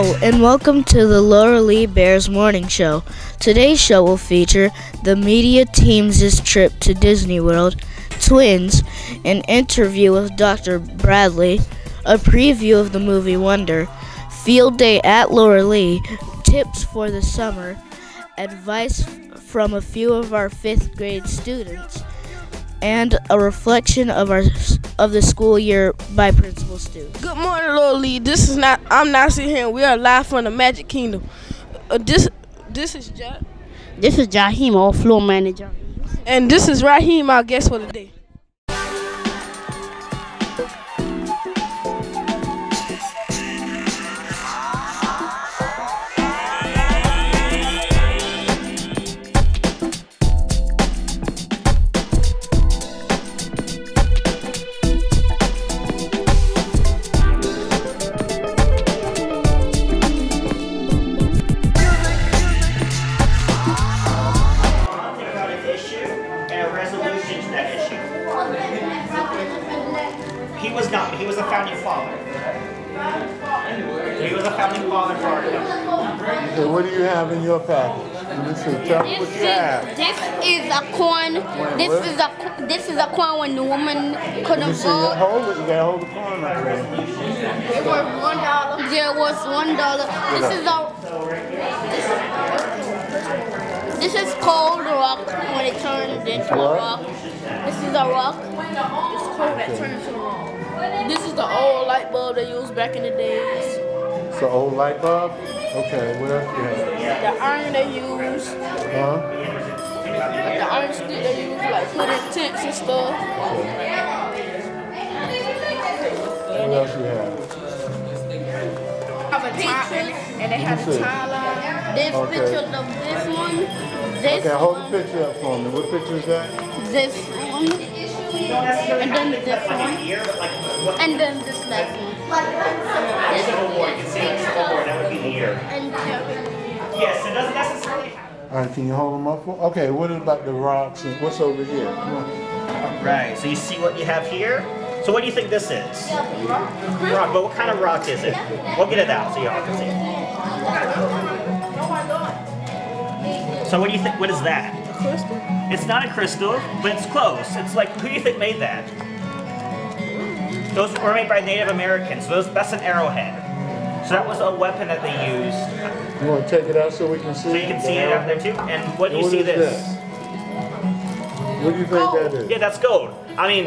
And welcome to the Lower Lee Bears Morning Show. Today's show will feature the media team's trip to Disney World, twins, an interview with Dr. Bradley, a preview of the movie Wonder, field day at Lower Lee, tips for the summer, advice from a few of our fifth grade students, and a reflection of our of the school year by Principal Stu. Good morning, Lower Lee. This is not. I'm Nancy here. We are live from the Magic Kingdom. Uh, this this is Jack, This is Jaheem, our floor manager. and this is Raheem, our guest for the day. He was not, he was a founding father. He was a founding father for our country. Okay, what do you have in your package? Let me see. Tell me This you have. this is a corn. This is a this is a corn when the woman Let couldn't see. Vote. hold it. You gotta hold the phone up there. It was one dollar. There was one dollar. This is a. This is called rock when it turns into a What? rock. This is a rock. It's cold that turns into a rock. This is the old light bulb they used back in the days. It's an old light bulb. Okay, what else you have? The iron they used, Huh? Like the iron stick they used, like put in tents and stuff. What else you have? Have a time, and they had Let a me see. timeline. There's Okay. pictures of this one. This Okay, hold the one. picture up for me. What picture is that? This one. And then this one. And then this next one. This Civil War, you can see the Civil War, that would be the year. and Yes, it doesn't necessarily have. All right, can you hold them up for? Okay, what about the rocks and what's over here? Come on. Right, so you see what you have here? So what do you think this is? Rock, but what kind of rock is it? We'll get it out so y'all can see. It. Oh my god. So what do you think, what is that? Crystal? It's not a crystal, but it's close. It's like, who do you think made that? Those were made by Native Americans. So those, that's an arrowhead. So that was a weapon that they used. You want to take it out so we can see? So you can see it out there too. And what do you What see is this? that? What do you think that is? Yeah, that's gold. I mean,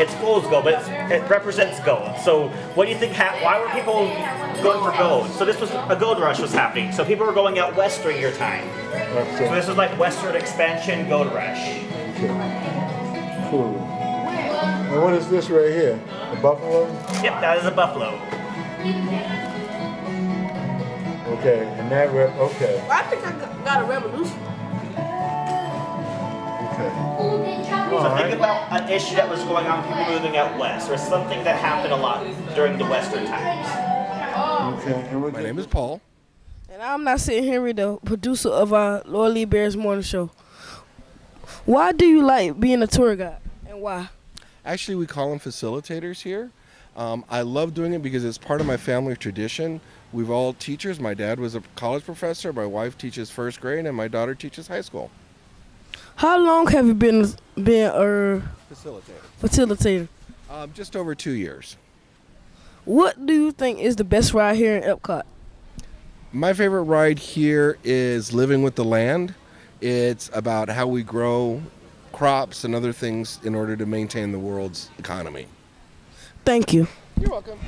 it's fool's gold, but it's, it represents gold. So what do you think? Ha- why were people going for gold? So this was a gold rush was happening. So people were going out west during your time. So this was like westward expansion, gold rush. cool. And what is this right here? A buffalo? Yep, that is a buffalo. Okay, and that rep. Okay, I think I got- got a revolution. Okay. So All think right. about an issue that was going on, people moving out west, or something that happened a lot during the western times. Okay, and what My name is Paul. And I'm not sitting Henry, the producer of our Lower Lee Bears Morning Show. Why do you like being a tour guide, and why? Actually, we call them facilitators here. Um, I love doing it because it's part of my family tradition. We've all teachers. My dad was a college professor. My wife teaches first grade, and my daughter teaches high school. How long have you been been a Facilitator. facilitator? Um, just over two years. What do you think is the best ride here in Epcot? My favorite ride here is Living with the Land. It's about how we grow crops and other things in order to maintain the world's economy. Thank you. You're welcome.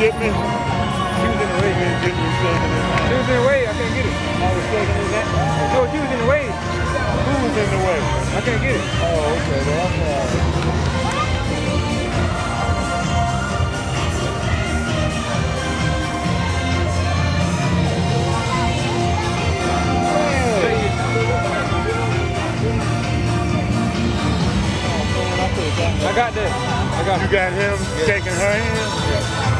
get me? She was in the way, man. She was. She was in the way. I can't get it. I was shaking his hand. No, she was in the way. Who was in the way? I can't get it. Oh, okay. Well, I'm sorry. I got this. I got You got him shaking her hand?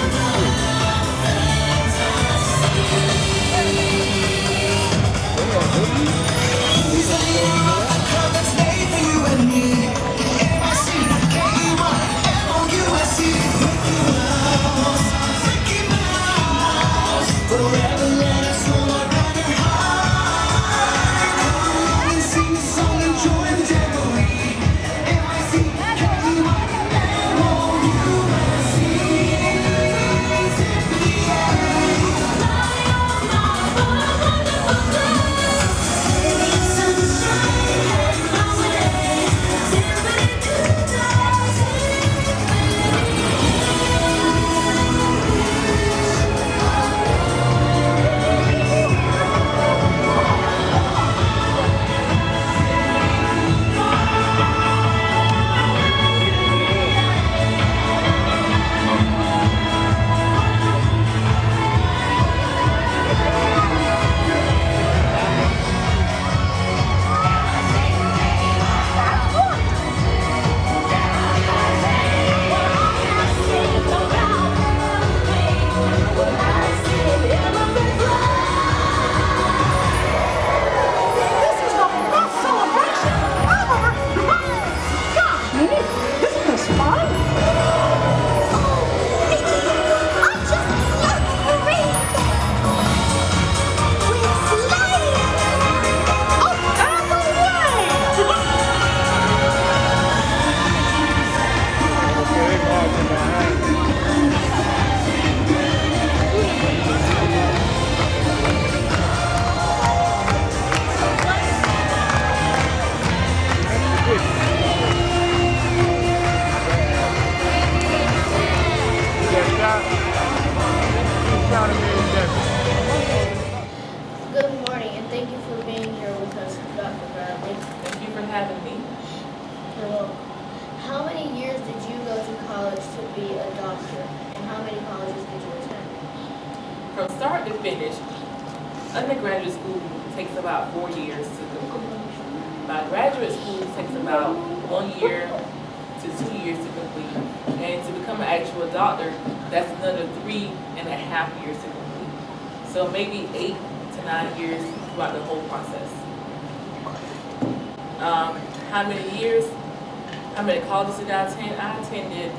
um, how many years, how many colleges did I attend? I attended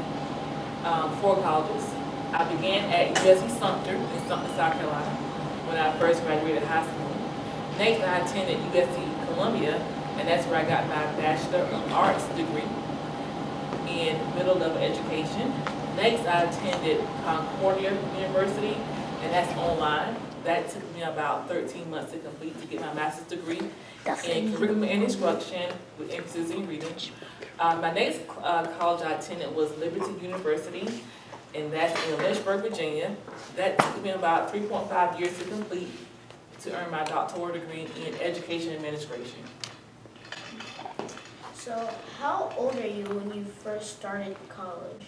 um, four colleges. I began at USC Sumter in Sumter, South Carolina when I first graduated high school. Next, I attended USC Columbia, and that's where I got my Bachelor of Arts degree in middle level education. Next, I attended Concordia University, and that's online. That took me about 13 months to complete to get my master's degree in curriculum and instruction with emphasis in reading. Uh, my next uh, college I attended was Liberty University, and that's in Lynchburg, Virginia. That took me about 3.5 years to complete to earn my doctoral degree in education administration. So, how old are you when you first started college?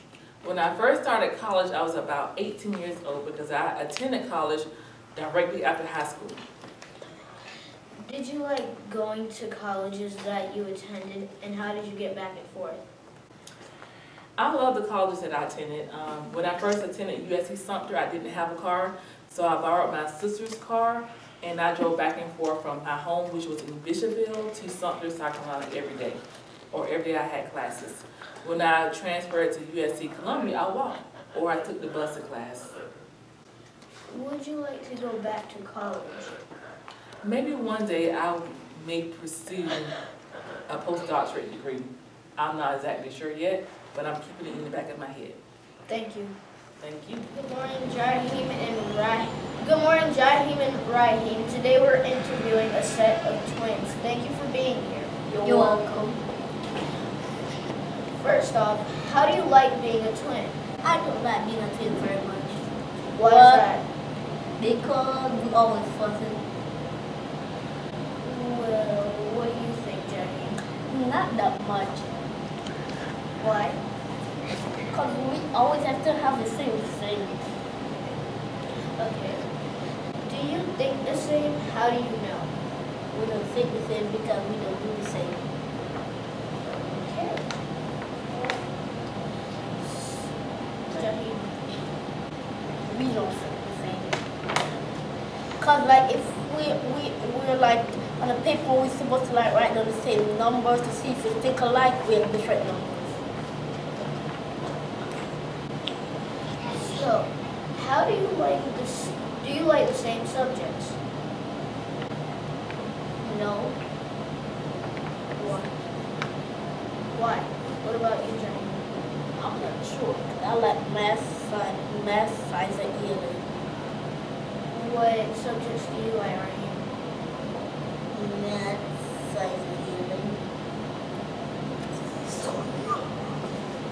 When I first started college, I was about 18 years old because I attended college directly after high school. Did you like going to colleges that you attended, and how did you get back and forth? I love the colleges that I attended. Um, when I first attended USC Sumter, I didn't have a car, so I borrowed my sister's car, and I drove back and forth from my home, which was in Bishopville, to Sumter, South Carolina, every day, or every day I had classes. When I transferred to USC Columbia, I walked, or I took the bus to class. Would you like to go back to college? Maybe one day I may pursue a postdoctorate degree. I'm not exactly sure yet, but I'm keeping it in the back of my head. Thank you. Thank you. Good morning, Jahim and Rahim. Good morning, Jahim and Rahim. Today we're interviewing a set of twins. Thank you for being here. You're welcome. First off, how do you like being a twin? I don't like being a twin very much Why What? is that? Because we always fussing. Well, what do you think, Jahim? Not that much. Why? Because we always have to have the same thing. Okay. Do you think the same? How do you know? We don't think the same because we don't do the same. Okay. Jahim. We don't think the same. Because like if we, we, we're like on a paper we're supposed to like write down the same numbers to see if we think alike, we have different numbers. So, how do you like this? Do you like the same subjects? No. Why? Why? What about you, Jahim? I'm not sure. I like math, science, math, science, and ELA. What subjects do you like, Rahim? Math, science, and ELA.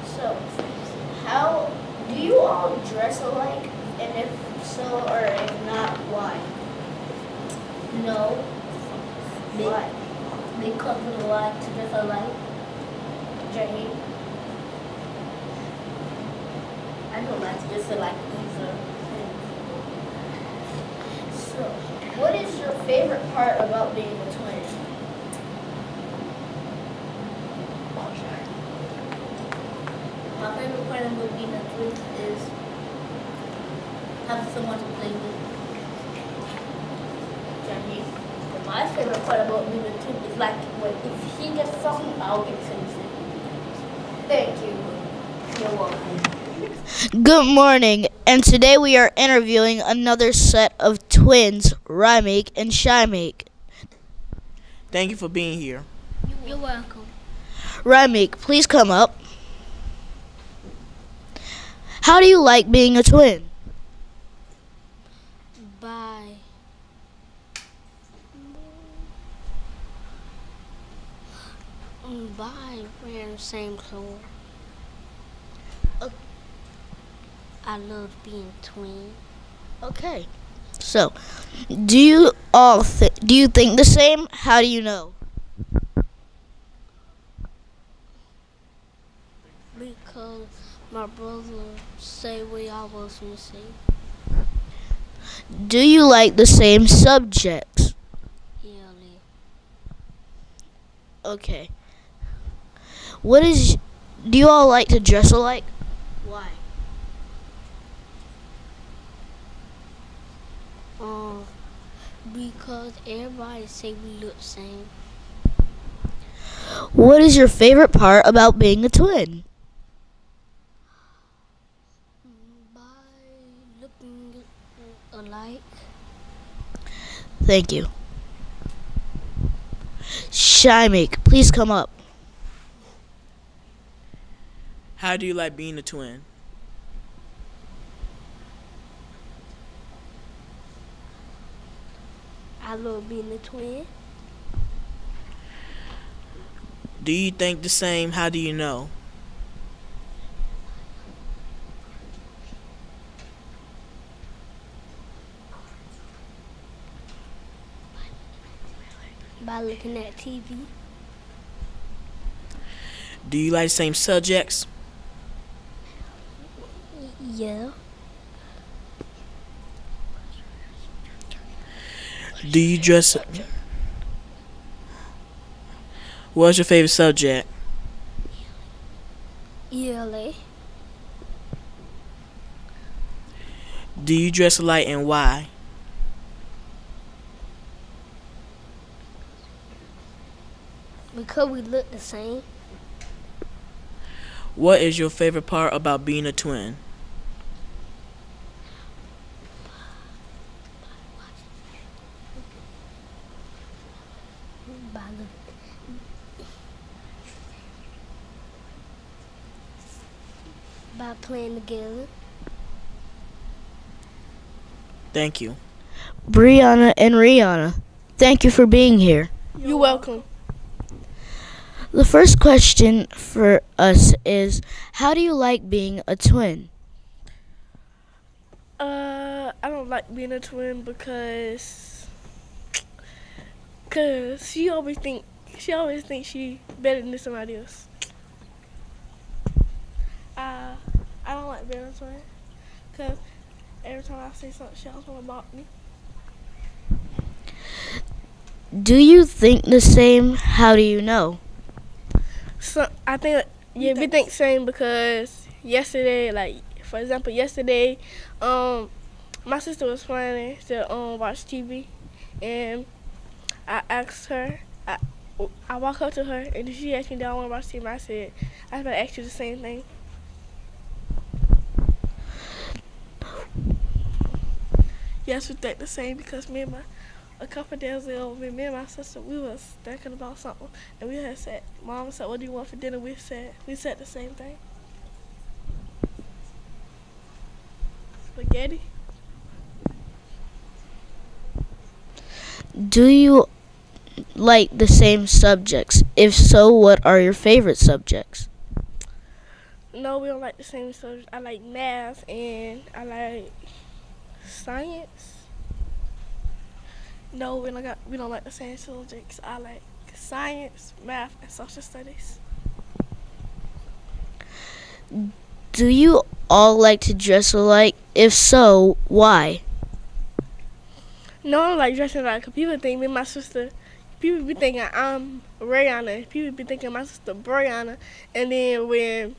So, how do you all dress alike? And if so, or if not, why? No, Be- Why? because we don't like to dress alike. Jahim? I don't like to dress alike either. So, what is your favorite part about being a twin? My favorite part of being a twin is have someone to play with. Jahim? My favorite part about being a twin is like when if he gets something, I'll get something. Thank you. You're welcome. Good morning, and today we are interviewing another set of twins, Rymake and Shymake. Thank you for being here. You're welcome. Rymake, please come up. How do you like being a twin? Bye. Bye. Wearing the same clothes. I love being twin. Okay. So, do you all th- do you think the same? How do you know? Because my brother say we always missing. Do you like the same subjects? Yearly. Okay. What is do you all like to dress alike? Why? Um, because everybody say we look same. What is your favorite part about being a twin? By looking alike. Thank you. Shymik, please come up. How do you like being a twin? I love being a twin. Do you think the same? How do you know? By looking at TV. Do you like the same subjects? Yeah. Do you dress? What's your favorite subject? ELA. Do you dress alike and why? Because we look the same. What is your favorite part about being a twin? By the by playing together. Thank you. Brianna and Rihanna, thank you for being here. You're welcome. The first question for us is How do you like being a twin? Uh, I don't like being a twin because, cause she always think she always thinks she better than somebody else. Uh, I don't like being a twin, cause every time I say something, she always wanna mock me. Do you think the same? How do you know? So I think yeah, we think same because yesterday, like for example, yesterday, um, my sister was planning to um watch TV, and I asked her. I, I walk up to her and she asked me, "Do I want to watch TV?" I said, "I was about to ask you the same thing." Yes, we think the same because me and my a couple days ago, me, me and my sister, we was thinking about something, and we had said, Mom said, "What do you want for dinner?" We said, we said the same thing. Spaghetti. Do you like the same subjects? If so, what are your favorite subjects? No, we don't like the same subjects. I like math and I like science. No, we don't got we don't like the same subjects. I like science, math, and social studies. Do you all like to dress alike? If so, why? No, I don't like dressing like 'cause people think me and my sister. People be thinking I'm Rihanna. People be thinking my sister Brianna. And then when,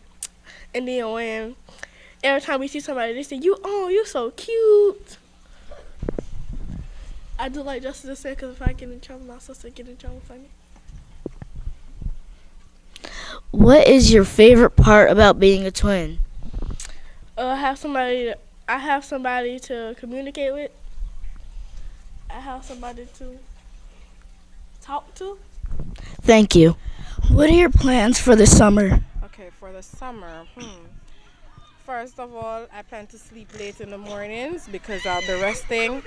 and then when, every time we see somebody, they say you oh you're so cute. I do like dressing the same because if I get in trouble, my sister get in trouble for me. What is your favorite part about being a twin? Uh, I have somebody. I have somebody to communicate with. I have somebody to talk to. Thank you. What are your plans for the summer? Okay, for the summer, hmm. First of all, I plan to sleep late in the mornings because I'll be resting.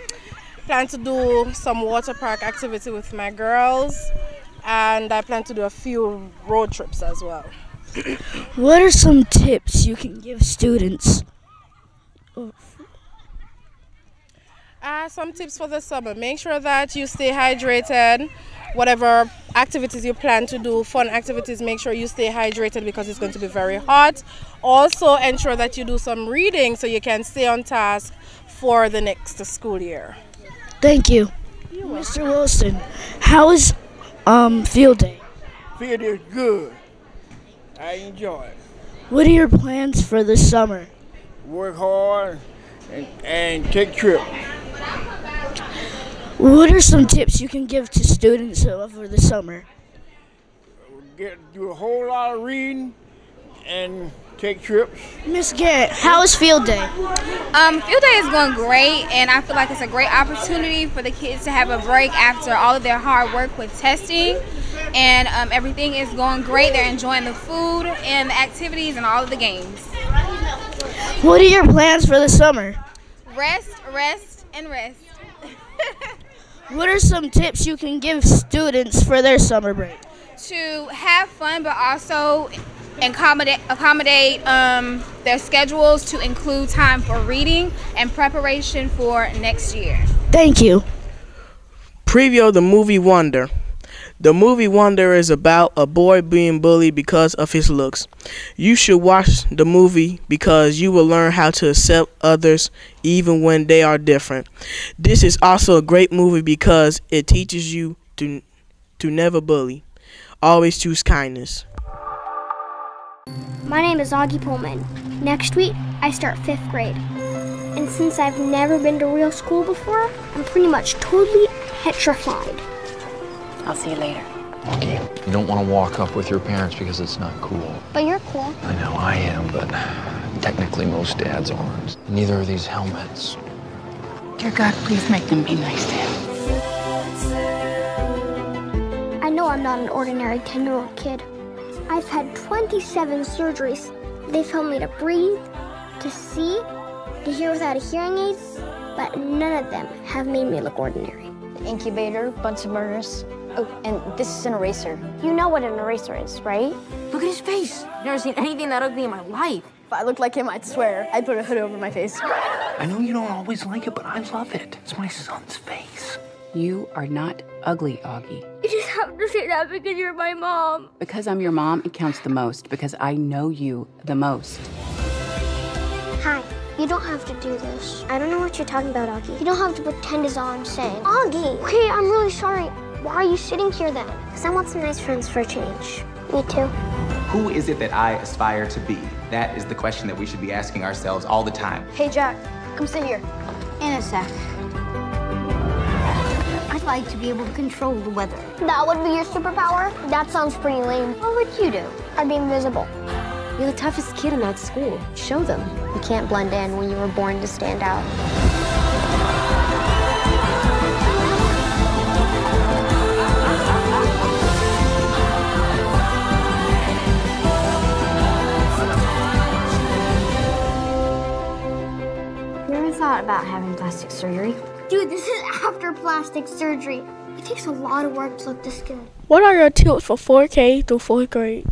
Plan to do some water park activity with my girls, and I plan to do a few road trips as well. What are some tips you can give students? Uh, some tips for the summer. Make sure that you stay hydrated. Whatever activities you plan to do, fun activities, make sure you stay hydrated because it's going to be very hot. Also, ensure that you do some reading so you can stay on task for the next school year. Thank you. Mr. Wilson, how is um field day? Field day is good. I enjoy it. What are your plans for the summer? Work hard and, and take trips. What are some tips you can give to students for the summer? get do a whole lot of reading and take trips. Miss Garrett, how was field day? Um, field day is going great, and I feel like it's a great opportunity for the kids to have a break after all of their hard work with testing. And um, everything is going great. They're enjoying the food and the activities and all of the games. What are your plans for the summer? Rest, rest, and rest. What are some tips you can give students for their summer break? to have fun, but also accommodate accommodate um, their schedules to include time for reading and preparation for next year. Thank you. Preview of the movie Wonder. The movie Wonder is about a boy being bullied because of his looks. You should watch the movie because you will learn how to accept others even when they are different. This is also a great movie because it teaches you to to never bully. Always choose kindness. My name is Auggie Pullman. Next week, I start fifth grade. And since I've never been to real school before, I'm pretty much totally petrified. I'll see you later. You don't want to walk up with your parents because it's not cool. But you're cool. I know I am, but technically most dads aren't. Neither are these helmets. Dear God, please make them be nice to him. I know I'm not an ordinary 10 year old kid. I've had 27 surgeries. They've helped me to breathe, to see, to hear without a hearing aid, but none of them have made me look ordinary. The incubator, Bunsen burners. Oh, and this is an eraser. You know what an eraser is, right? Look at his face. Never seen anything that ugly in my life. If I looked like him, I'd swear I'd put a hood over my face. I know you don't always like it, but I love it. It's my son's face. You are not ugly, Auggie. You just have to say that because you're my mom. Because I'm your mom, it counts the most because I know you the most. Hi. You don't have to do this. I don't know what you're talking about, Auggie. You don't have to pretend is all I'm saying. Auggie! Okay, I'm really sorry. Why are you sitting here then? Because I want some nice friends for a change. Me too. Who is it that I aspire to be? That is the question that we should be asking ourselves all the time. Hey, Jack, come sit here. In a sec. Like to be able to control the weather. That would be your superpower? That sounds pretty lame. What would you do? I'd be invisible. You're the toughest kid in that school. Show them. You can't blend in when you were born to stand out. Thought about having plastic surgery? Dude, this is after plastic surgery. It takes a lot of work to look this good. What are your tips for 4K through 4th grade?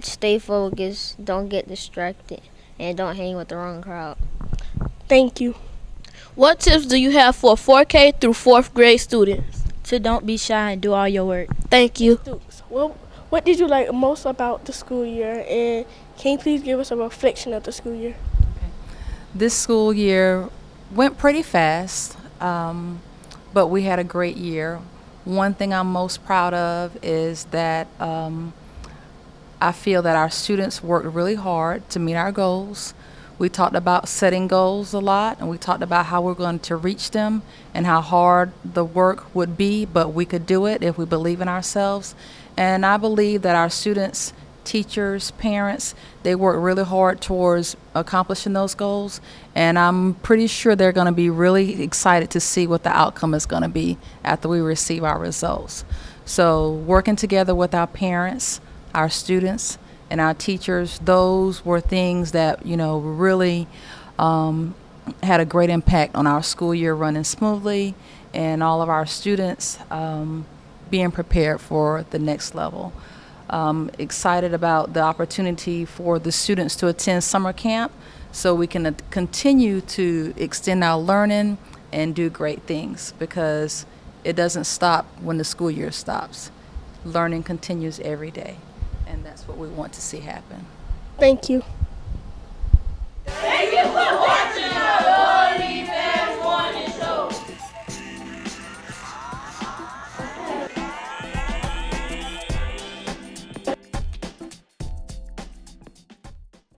Stay focused, don't get distracted, and don't hang with the wrong crowd. Thank you. What tips do you have for 4K through 4th grade students? To don't be shy and do all your work. Thank you. What, what did you like most about the school year? And can you please give us a reflection of the school year? This school year went pretty fast, um, but we had a great year. One thing I'm most proud of is that um, I feel that our students worked really hard to meet our goals. We talked about setting goals a lot, and we talked about how we're going to reach them and how hard the work would be, but we could do it if we believe in ourselves. And I believe that our students, teachers, parents, they work really hard towards accomplishing those goals. And I'm pretty sure they're going to be really excited to see what the outcome is going to be after we receive our results. So, working together with our parents, our students, and our teachers, those were things that, you know, really um, had a great impact on our school year running smoothly and all of our students um, being prepared for the next level um, excited about the opportunity for the students to attend summer camp so we can continue to extend our learning and do great things because it doesn't stop when the school year stops. Learning continues every day, and that's what we want to see happen. Thank you. Thank you for watching our